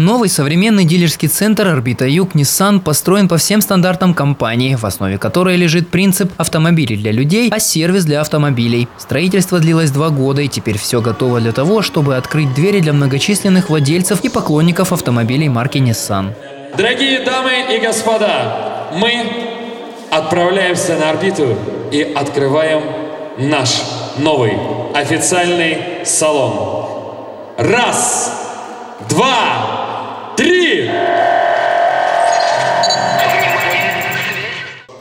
Новый современный дилерский центр «Орбита Юг» Nissan построен по всем стандартам компании, в основе которой лежит принцип «автомобили для людей, а сервис для автомобилей». Строительство длилось два года, и теперь все готово для того, чтобы открыть двери для многочисленных владельцев и поклонников автомобилей марки Nissan. Дорогие дамы и господа, мы отправляемся на орбиту и открываем наш новый официальный салон. Раз, два, три!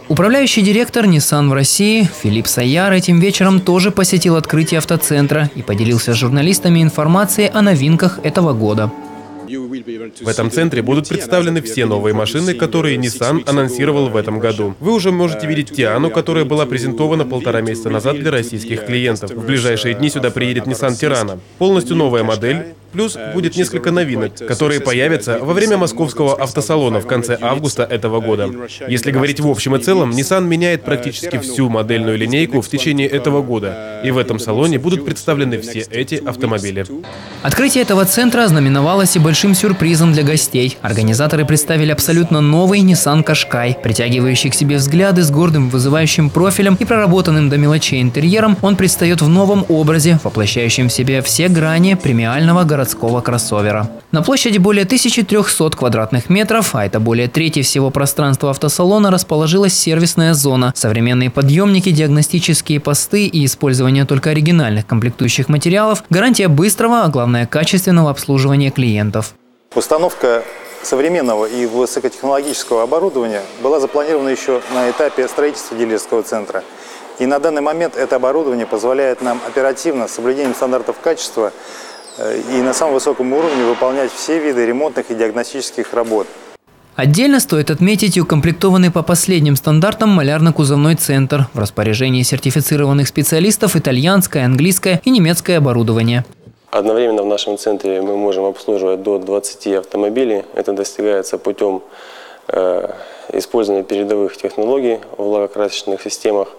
Управляющий директор Nissan в России Филипп Саяр этим вечером тоже посетил открытие автоцентра и поделился с журналистами информацией о новинках этого года. В этом центре будут представлены все новые машины, которые Nissan анонсировал в этом году. Вы уже можете видеть Тиану, которая была презентована полтора месяца назад для российских клиентов. В ближайшие дни сюда приедет Nissan Тирана. Полностью новая модель, Плюс будет несколько новинок, которые появятся во время московского автосалона в конце августа этого года. Если говорить в общем и целом, Nissan меняет практически всю модельную линейку в течение этого года, и в этом салоне будут представлены все эти автомобили. Открытие этого центра ознаменовалось и большим сюрпризом для гостей. Организаторы представили абсолютно новый Nissan Qashqai, притягивающий к себе взгляды с гордым вызывающим профилем и проработанным до мелочей интерьером, он предстает в новом образе, воплощающем в себе все грани премиального городского кроссовера. На площади более 1300 квадратных метров, а это более трети всего пространства автосалона, расположилась сервисная зона, современные подъемники, диагностические посты и использование только оригинальных комплектующих материалов, гарантия быстрого, а главное качественного обслуживания клиентов. Установка современного и высокотехнологического оборудования была запланирована еще на этапе строительства дилерского центра. И на данный момент это оборудование позволяет нам оперативно, с соблюдением стандартов качества э, и на самом высоком уровне выполнять все виды ремонтных и диагностических работ. Отдельно стоит отметить и укомплектованный по последним стандартам малярно-кузовной центр в распоряжении сертифицированных специалистов итальянское, английское и немецкое оборудование. Одновременно в нашем центре мы можем обслуживать до 20 автомобилей. Это достигается путем э, использования передовых технологий в влагокрасочных системах,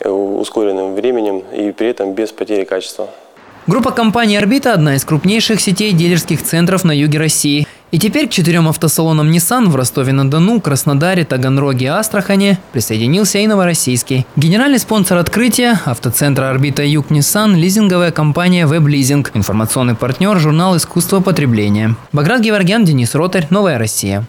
э, ускоренным временем и при этом без потери качества. Группа компании «Орбита» – одна из крупнейших сетей дилерских центров на юге России. И теперь к четырем автосалонам Nissan в Ростове-на-Дону, Краснодаре, Таганроге и Астрахане присоединился и Новороссийский. Генеральный спонсор открытия – автоцентра «Орбита Юг Nissan» – лизинговая компания «Веблизинг», информационный партнер – журнал «Искусство потребления». Баграт Геворгян, Денис Ротарь, Новая Россия.